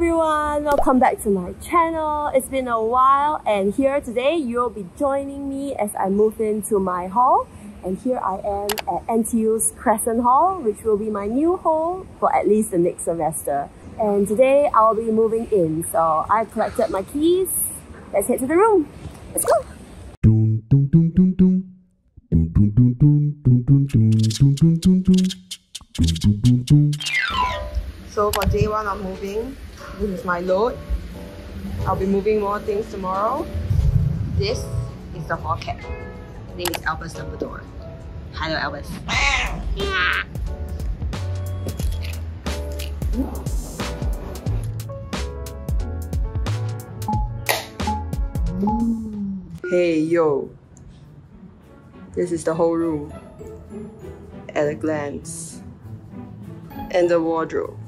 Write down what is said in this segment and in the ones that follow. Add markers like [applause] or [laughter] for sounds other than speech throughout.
everyone, welcome back to my channel. It's been a while and here today you'll be joining me as I move into my hall and here I am at NTU's Crescent Hall which will be my new home for at least the next semester. And today I'll be moving in so I've collected my keys. Let's head to the room. Let's go! So for day one of moving, this is my load. I'll be moving more things tomorrow. This is the hall cat. His name is Albus Dumbledore. Hello Albus. Hey yo. This is the whole room at a glance. And the wardrobe.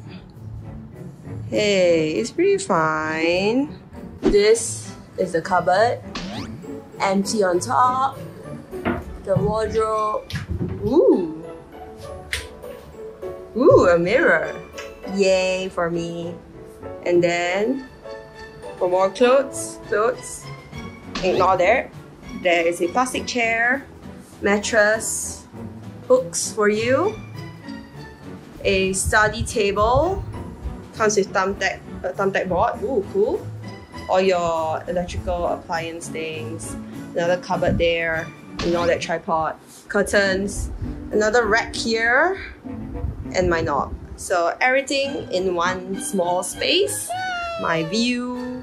Hey, it's pretty fine. This is the cupboard. Empty on top. The wardrobe. Ooh. Ooh, a mirror. Yay for me. And then for more clothes, clothes. Ignore that. There is a plastic chair, mattress, hooks for you, a study table, comes with thumbtack, a thumbtack board, ooh cool, all your electrical appliance things, another cupboard there, and all that tripod, curtains, another rack here, and my knob. So everything in one small space, my view,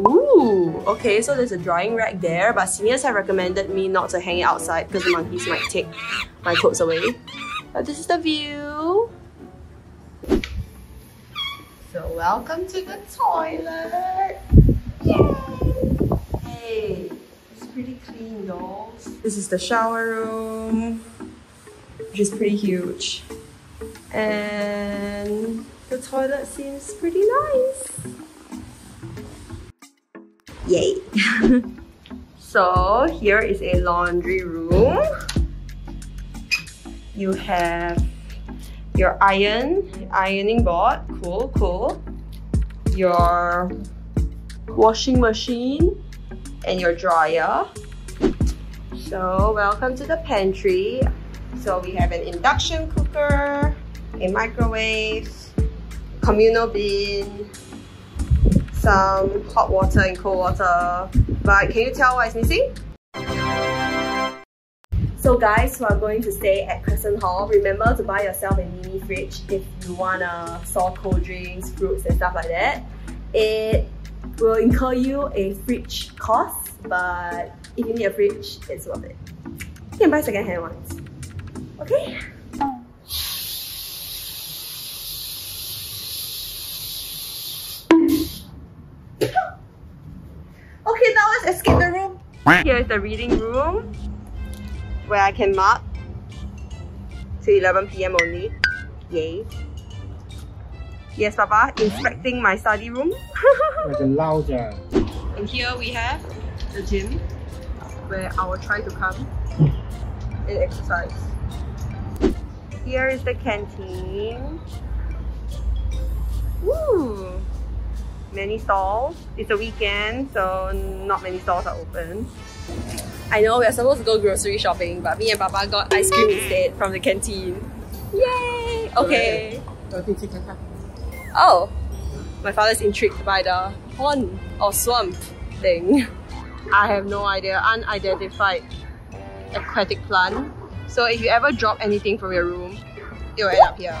Ooh, okay, so there's a drying rack there, but seniors have recommended me not to hang it outside because the monkeys might take my clothes away. But this is the view. So welcome to the toilet. Yay! Hey, it's pretty clean though. This is the shower room, which is pretty huge. And the toilet seems pretty nice. Yay! [laughs] so here is a laundry room. You have your iron, ironing board, cool, cool. Your washing machine and your dryer. So welcome to the pantry. So we have an induction cooker, a microwave, communal bin, some hot water and cold water. But can you tell what is missing? So guys who are going to stay at Crescent Hall, remember to buy yourself a mini fridge if you wanna store cold drinks, fruits and stuff like that. It will incur you a fridge cost, but if you need a fridge, it's worth it. You can buy second hand ones. Okay? Okay, now let's escape the room. Here is the reading room where I can mark to 11 p.m. only. Yay. Yes, Papa, inspecting my study room. [laughs] like a louder. and here we have the gym where I will try to come and exercise. Here is the canteen. Woo! Many stalls. It's a weekend, so not many stalls are open. I know we're supposed to go grocery shopping, but me and Papa got ice cream instead from the canteen. Yay! Okay. Oh, my father's intrigued by the pond or swamp thing. I have no idea. Unidentified aquatic plant. So if you ever drop anything from your room, it will end up here.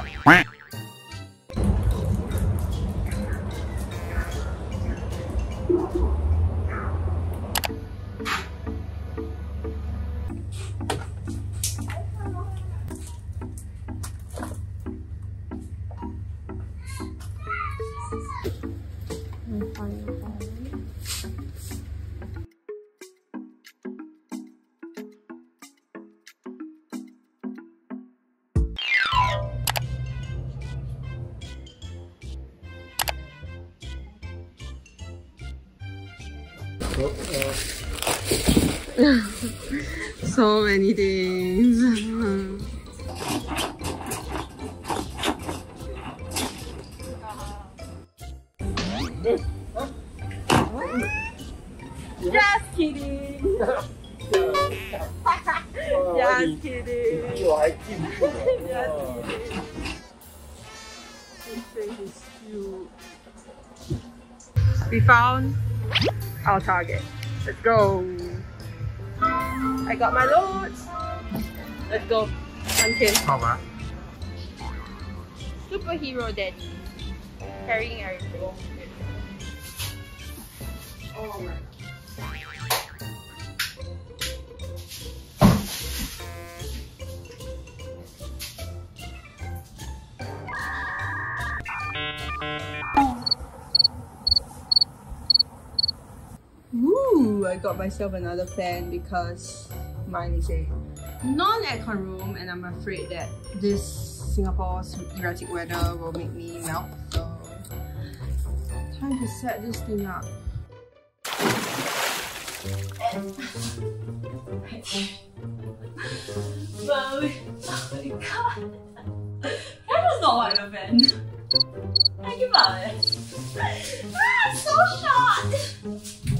[laughs] So, many things. Just kidding. [laughs] Just kidding. [laughs] Just kidding. We found our target. Let's go. I got my loads. Let's go. Hunting. 好吗？Superhero daddy. Carrying everything. Oh my. Ooh, I got myself another fan because mine is a non-aircon room and I'm afraid that this Singapore's erratic weather will make me melt. So time to set this thing up. Well, oh my god. That was not like a fan. Think about it. Ah, so short.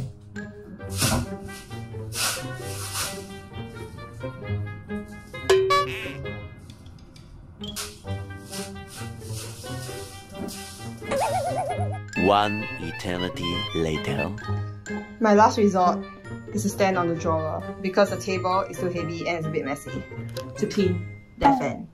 One eternity later. My last resort is to stand on the drawer because the table is too heavy and it's a bit messy to clean that fan.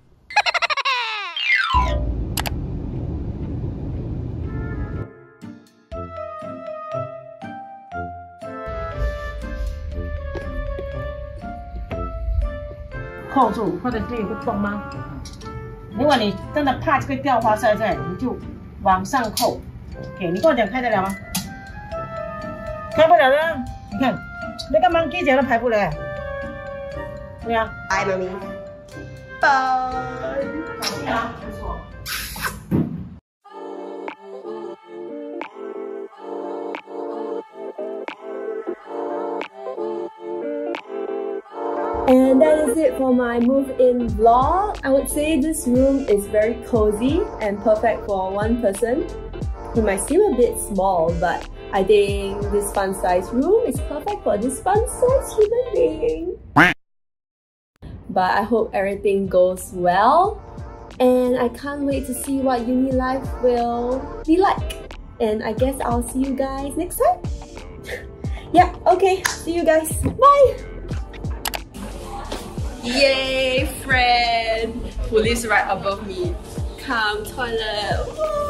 扣住，或者这有个洞吗？如果你真的怕这个吊花塞在，你就往上扣。OK，你跟我讲开得了吗？开不了的，你看那个 monkey 脚都排不了。对啊，Bye, mommy. Bye. 搞定啊，不错。And that is it for my move-in vlog. I would say this room is very cozy and perfect for one person. It might seem a bit small, but I think this fun-sized room is perfect for this fun-sized human being. But I hope everything goes well. And I can't wait to see what uni life will be like. And I guess I'll see you guys next time. [laughs] yeah, okay. See you guys. Bye! Yay, friend who lives right above me. Come toilet.